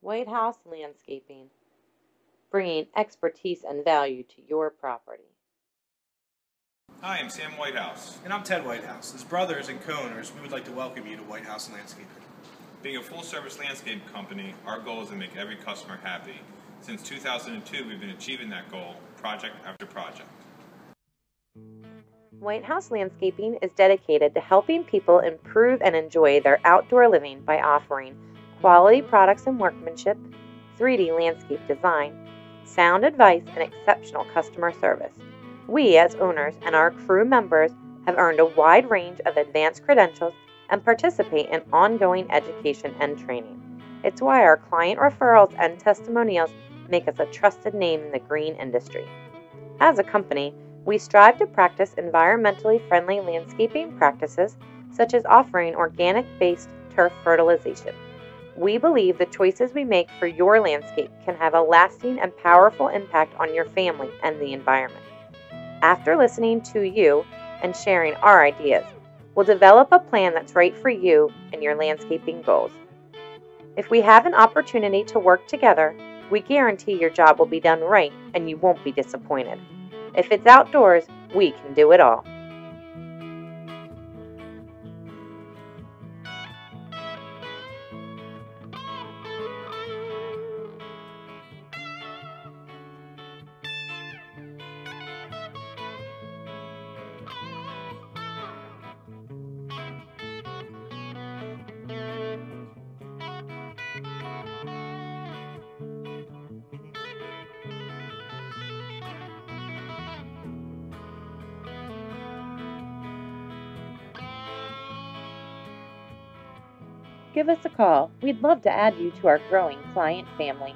Whitehouse Landscaping, bringing expertise and value to your property. Hi, I'm Sam Whitehouse. And I'm Ted Whitehouse. As brothers and co-owners, we would like to welcome you to Whitehouse Landscaping. Being a full-service landscape company, our goal is to make every customer happy. Since 2002, we've been achieving that goal, project after project. Whitehouse Landscaping is dedicated to helping people improve and enjoy their outdoor living by offering quality products and workmanship, 3D landscape design, sound advice, and exceptional customer service. We, as owners and our crew members, have earned a wide range of advanced credentials and participate in ongoing education and training. It's why our client referrals and testimonials make us a trusted name in the green industry. As a company, we strive to practice environmentally friendly landscaping practices such as offering organic based turf fertilization. We believe the choices we make for your landscape can have a lasting and powerful impact on your family and the environment. After listening to you and sharing our ideas, we'll develop a plan that's right for you and your landscaping goals. If we have an opportunity to work together, we guarantee your job will be done right and you won't be disappointed. If it's outdoors, we can do it all. Give us a call. We'd love to add you to our growing client family.